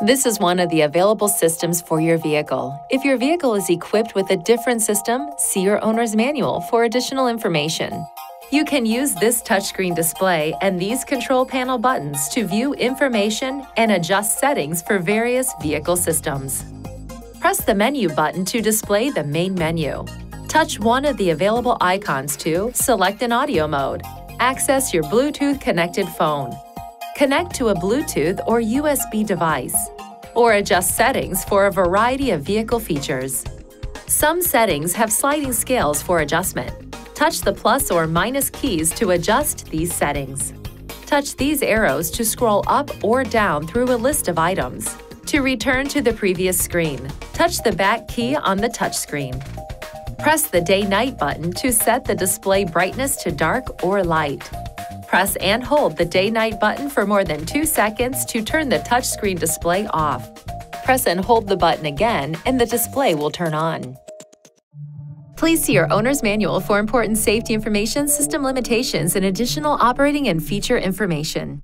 This is one of the available systems for your vehicle. If your vehicle is equipped with a different system, see your owner's manual for additional information. You can use this touchscreen display and these control panel buttons to view information and adjust settings for various vehicle systems. Press the menu button to display the main menu. Touch one of the available icons to select an audio mode. Access your Bluetooth connected phone connect to a Bluetooth or USB device, or adjust settings for a variety of vehicle features. Some settings have sliding scales for adjustment. Touch the plus or minus keys to adjust these settings. Touch these arrows to scroll up or down through a list of items. To return to the previous screen, touch the back key on the touchscreen. Press the Day-Night button to set the display brightness to dark or light. Press and hold the day-night button for more than two seconds to turn the touchscreen display off. Press and hold the button again and the display will turn on. Please see your owner's manual for important safety information, system limitations, and additional operating and feature information.